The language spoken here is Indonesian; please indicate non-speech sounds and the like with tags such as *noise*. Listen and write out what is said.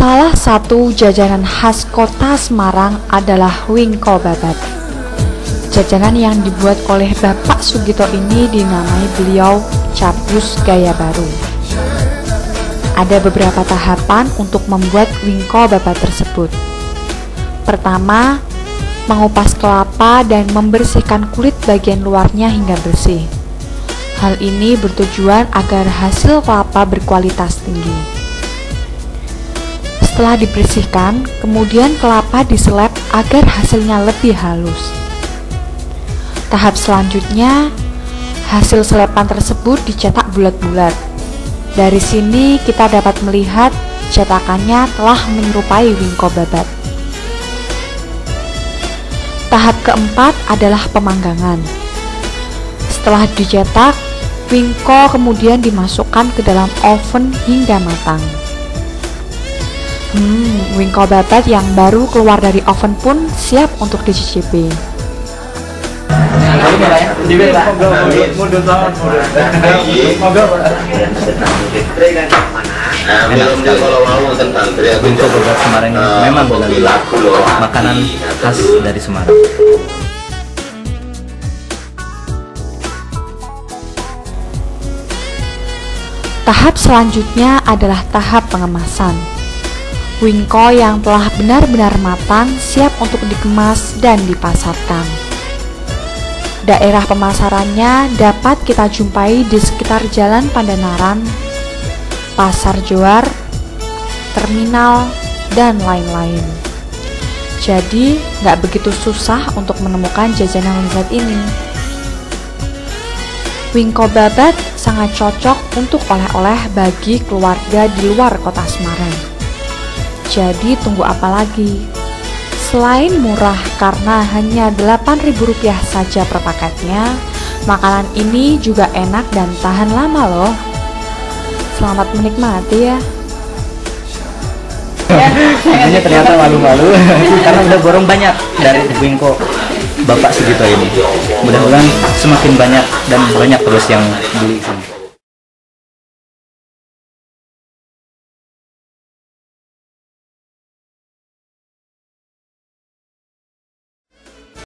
Salah satu jajanan khas kota Semarang adalah wingko babat. Jajanan yang dibuat oleh Bapak Sugito ini dinamai beliau cabus gaya baru. Ada beberapa tahapan untuk membuat wingko babat tersebut. Pertama, mengupas kelapa dan membersihkan kulit bagian luarnya hingga bersih. Hal ini bertujuan agar hasil kelapa berkualitas tinggi. Setelah dibersihkan, kemudian kelapa diselep agar hasilnya lebih halus. Tahap selanjutnya, hasil selepan tersebut dicetak bulat-bulat. Dari sini kita dapat melihat cetakannya telah menyerupai wingko babat. Tahap keempat adalah pemanggangan. Setelah dicetak, wingko kemudian dimasukkan ke dalam oven hingga matang. Hmm, wingko babat yang baru keluar dari oven pun siap untuk dicicipi. Wingko babat Semarang memang benar makanan khas dari Semarang. Tahap selanjutnya adalah tahap pengemasan. Wingko yang telah benar-benar matang siap untuk dikemas dan dipasarkan. Daerah pemasarannya dapat kita jumpai di sekitar Jalan Pandanaran, Pasar Joar, terminal, dan lain-lain. Jadi, nggak begitu susah untuk menemukan jajanan lezat ini. Wingko babat sangat cocok untuk oleh-oleh bagi keluarga di luar kota Semarang. Jadi tunggu apa lagi? Selain murah karena hanya Rp8.000 saja per paketnya, makanan ini juga enak dan tahan lama loh. Selamat menikmati ya. Ibunya ternyata malu-malu *laughs* karena udah borong banyak dari Wingko Bapak Sugito ini. Mudah-mudahan semakin banyak dan banyak terus yang beli.